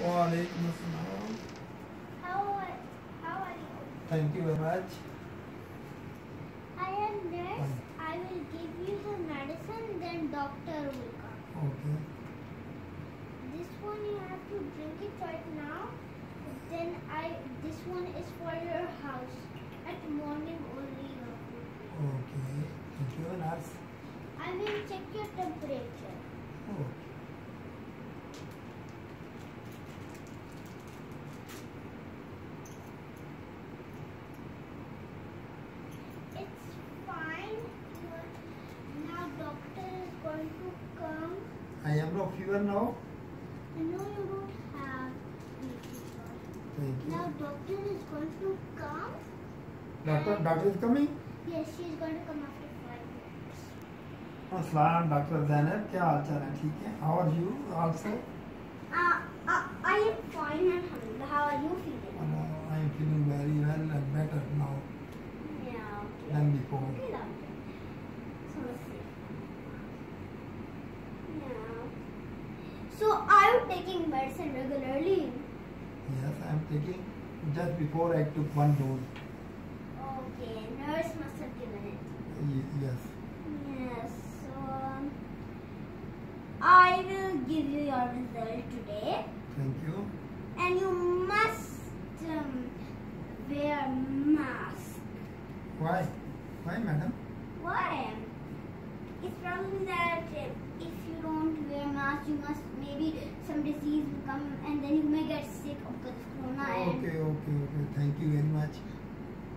Walaikum assalam. How are, how are you? Thank you very much. I am nurse. I will give you the medicine, then doctor will come. Okay. This one you have to drink it right now. Then I this one is for your house. At morning only. you have to drink. Okay. Thank you, nurse. I will check your temperature. Oh. It's fine. You are- Now doctor is going to come. I am no fever now. I know you don't have BP. Thank you. Now doctor is going to come. Doctor, doctor is coming. Yes, she is going to come after five minutes. अस्सलाम doctor Zainab क्या हाल चाल है ठीक है how are you also Uh, uh, I am fine, Alhamdulillah. How are you feeling? I am feeling very well and better now Yeah, okay. than before Okay, doctor. So are you taking medicine regularly? yes i am taking just before i took one dose Okay, nurse must have given it. Yes Yes. So um, I will give you your result today, thank you and you must um, wear mask. why why madam Why? It's probably that uh, if you don't wear mask, you must maybe some disease will come and then you may get sick because of corona. okay okay okay thank you very much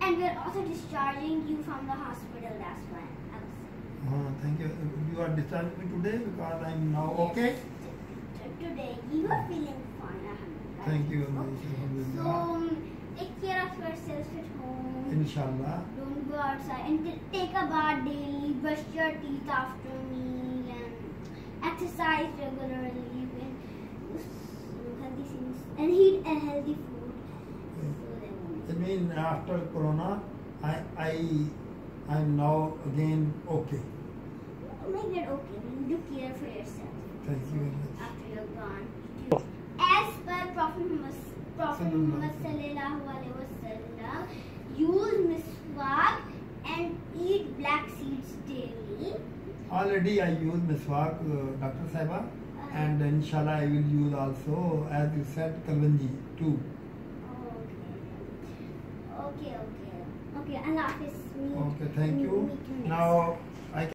And, and we're also discharging you from the hospital. That's why I was uh, thank you you are discharging me today because i'm now okay Today you are feeling fine. Thank you very much So um, take care of yourself at home. inshallah Don't go outside and take a bath daily. Brush your teeth after meal and exercise regularly. And things and eat a healthy food. So they won't. I mean, after Corona, I I I'm now again okay. May get okay. Do care for yourself Thank you very much. after you're gone. As per Prophet Muhammad, Prophet Muhammad sallallahu alaihi wasallam, use miswak and eat black seeds daily. Already I use miswak, uh, Dr. Saiba, and inshallah I will use also, as you said, kalvanji too. Okay. Okay, okay. Okay, Allah Hafiz. Me- Okay, thank you. Now I.